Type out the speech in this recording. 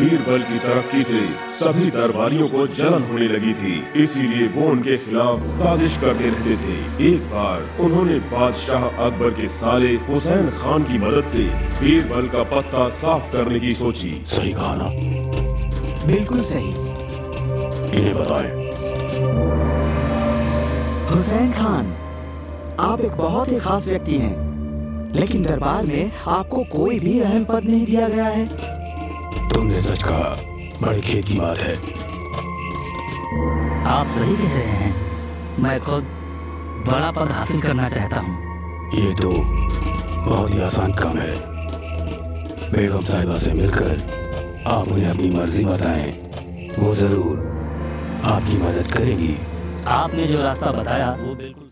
बीरबल की तरक्की से सभी दरबारियों को जलन होने लगी थी। इसीलिए वो उनके खिलाफ साजिश करते रहते थे। एक बार उन्होंने बादशाह अकबर के साले हुसैन खान की मदद से बीरबल का पत्ता साफ़ करने की सोची। सही कहा ना? बिल्कुल सही। इन्हें बताएँ। हुसैन खान आप एक बहुत ही खास व्यक्ति हैं लेकिन दरबार में आपको कोई भी अहम पद नहीं दिया गया है। तुमने सच कहा बड़े खेत की बात है। आप सही कह रहे हैं। मैं खुद बड़ा पद हासिल करना चाहता हूँ। ये तो बहुत ही आसान काम है। बेगम साहिबा से मिलकर आप उन्हें अपनी मर्ज़ी बताएँ। वो ज़रूर आपकी मदद करेगी। आपने जो रास्ता बताया वो बिल्कुल